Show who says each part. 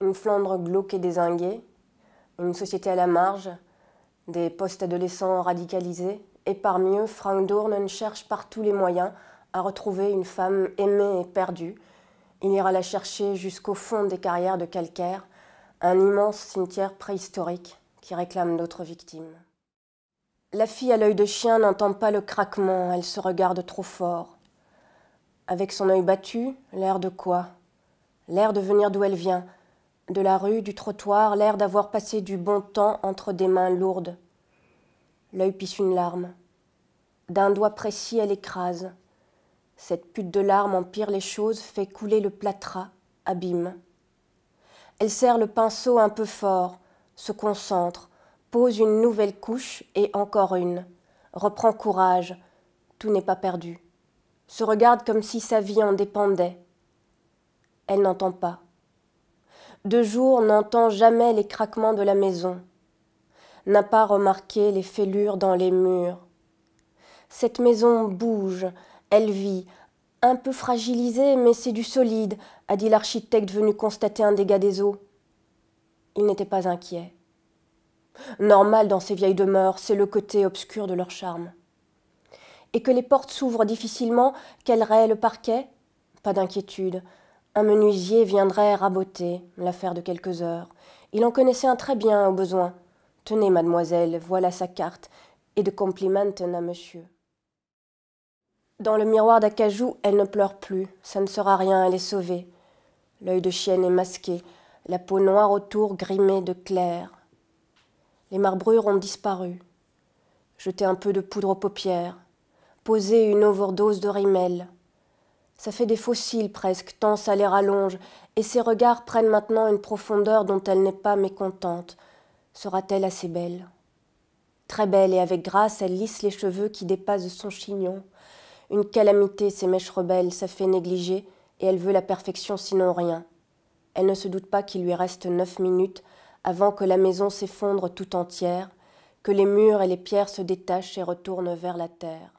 Speaker 1: une Flandre glauque et désinguée, une société à la marge, des post-adolescents radicalisés, et parmi eux, Frank Dornan cherche par tous les moyens à retrouver une femme aimée et perdue. Il ira la chercher jusqu'au fond des carrières de calcaire, un immense cimetière préhistorique qui réclame d'autres victimes. La fille à l'œil de chien n'entend pas le craquement, elle se regarde trop fort. Avec son œil battu, l'air de quoi? L'air de venir d'où elle vient, de la rue, du trottoir, l'air d'avoir passé du bon temps entre des mains lourdes. L'œil pisse une larme. D'un doigt précis, elle écrase. Cette pute de larmes empire les choses, fait couler le plâtras, abîme. Elle serre le pinceau un peu fort, se concentre, pose une nouvelle couche et encore une, reprend courage, tout n'est pas perdu, se regarde comme si sa vie en dépendait. Elle n'entend pas. De jour n'entend jamais les craquements de la maison, n'a pas remarqué les fêlures dans les murs. Cette maison bouge, elle vit, un peu fragilisée, mais c'est du solide, a dit l'architecte venu constater un dégât des eaux. Il n'était pas inquiet. Normal dans ces vieilles demeures, c'est le côté obscur de leur charme. Et que les portes s'ouvrent difficilement, qu'elle raie le parquet? Pas d'inquiétude. Un menuisier viendrait raboter l'affaire de quelques heures. Il en connaissait un très bien au besoin. Tenez, mademoiselle, voilà sa carte, et de complimenten à monsieur. Dans le miroir d'acajou, elle ne pleure plus. Ça ne sera rien, elle est sauvée. L'œil de chienne est masqué, la peau noire autour grimée de clair. Les marbrures ont disparu. Jeter un peu de poudre aux paupières. Poser une overdose de rimel. Ça fait des fossiles presque, tant ça les rallonge, et ses regards prennent maintenant une profondeur dont elle n'est pas mécontente. Sera-t-elle assez belle? Très belle, et avec grâce, elle lisse les cheveux qui dépassent son chignon. Une calamité, ces mèches rebelles, ça fait négliger, et elle veut la perfection sinon rien. Elle ne se doute pas qu'il lui reste neuf minutes avant que la maison s'effondre tout entière, que les murs et les pierres se détachent et retournent vers la terre.